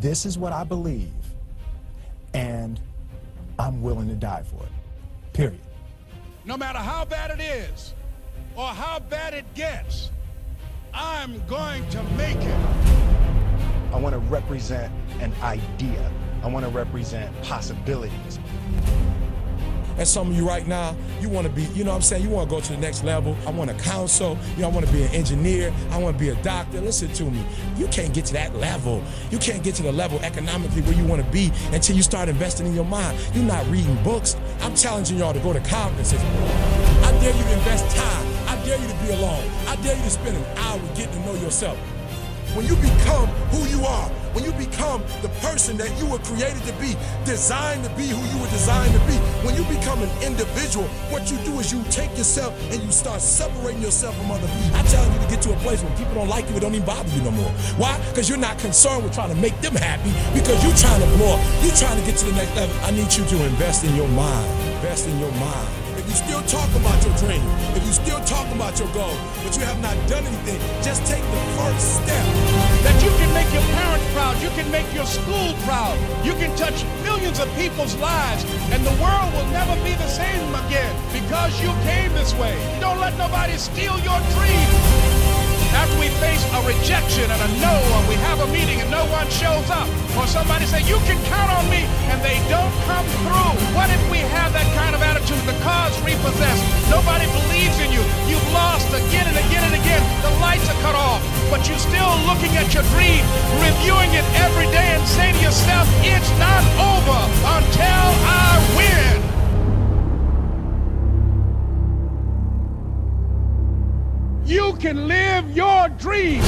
this is what I believe, and I'm willing to die for it. Period. No matter how bad it is or how bad it gets, I'm going to make it. I want to represent an idea. I want to represent possibilities. And some of you right now, you want to be, you know what I'm saying? You want to go to the next level. I want to counsel. You know, I want to be an engineer. I want to be a doctor. Listen to me. You can't get to that level. You can't get to the level economically where you want to be until you start investing in your mind. You're not reading books. I'm challenging y'all to go to conferences. I dare you to invest time. I dare you to be alone. I dare you to spend an hour getting to know yourself. When you become who you are, become the person that you were created to be, designed to be who you were designed to be, when you become an individual, what you do is you take yourself and you start separating yourself from other people. I challenge you to get to a place where people don't like you, it don't even bother you no more. Why? Because you're not concerned with trying to make them happy because you're trying to blow up. You're trying to get to the next level. I need you to invest in your mind. Invest in your mind. If you still talk about your dream, if you still talk about your goal, but you have not done anything, just take the first step. That you can make school proud, you can touch millions of people's lives, and the world will never be the same again because you came this way. Don't let nobody steal your dream. After we face a rejection and a no, or we have a meeting and no one shows up, or somebody say, you can count on me, and they don't come through. What if we should read, reviewing it every day and say to yourself, it's not over until I win. You can live your dream.